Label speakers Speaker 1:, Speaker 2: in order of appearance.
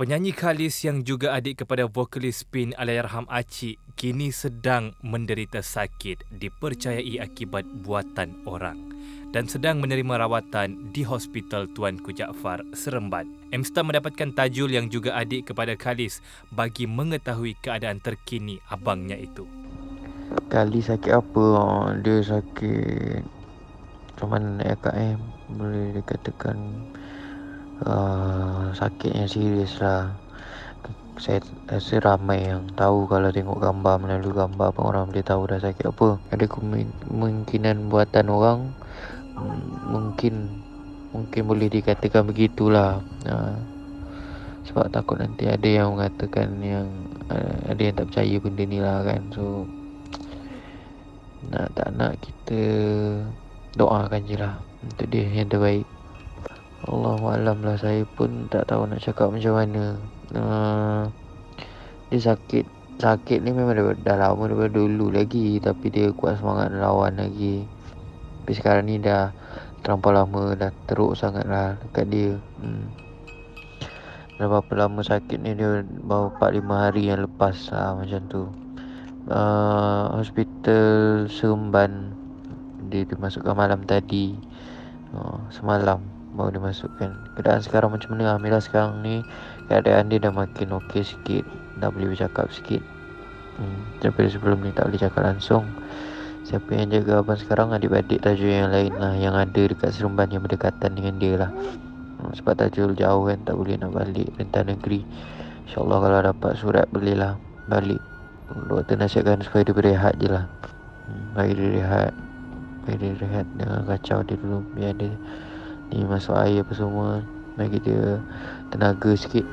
Speaker 1: Penyanyi Khalis yang juga adik kepada vokalis Spin Alayyarham Acik kini sedang menderita sakit dipercayai akibat buatan orang dan sedang menerima rawatan di Hospital Tuanku Jaafar, Seremban. Emsta mendapatkan tajul yang juga adik kepada Khalis bagi mengetahui keadaan terkini abangnya itu.
Speaker 2: Kali sakit apa? Oh, dia sakit mana nak cakap eh? Boleh dikatakan uh, sakit yang serius lah. Saya rasa ramai yang tahu kalau tengok gambar melalui gambar pun orang boleh tahu dah sakit apa. Ada kemungkinan buatan orang mungkin mungkin boleh dikatakan begitulah. Uh, sebab takut nanti ada yang mengatakan yang uh, ada yang tak percaya benda ni lah kan. So nak tak nak kita doakan je lah untuk dia yang terbaik Allah malam lah saya pun tak tahu nak cakap macam mana. Uh, Dia sakit Sakit ni memang dah, dah lama daripada dulu lagi Tapi dia kuat semangat lawan lagi. Tapi sekarang ni dah Terlampau lama dah teruk sangat lah dekat dia. Hmm. Dah berapa lama sakit ni dia Baru 4-5 hari yang lepas lah macam tu. Uh, Hospital Seremban Dia dimasukkan malam tadi. Uh, Semalam baru dia masukkan. Keadaan sekarang macam mana? Amira sekarang ni keadaan dia dah makin okey sikit. Dah boleh bercakap sikit. Hmm, daripada sebelum ni tak boleh cakap langsung. Siapa yang jaga abang sekarang? Adik-adik tajul yang lain lah yang ada dekat seremban yang berdekatan dengan dia lah. Hmm, sebab tajul jauh kan tak boleh nak balik rentan negeri. InsyaAllah kalau dapat surat bolehlah balik. Doktor nasihatkan supaya dia berehat je lah. Hmm, Bagi dia rehat. Bagi dia rehat Jangan kacau dia dulu Biar dia ni masuk air apa semua. Bagi dia tenaga sikit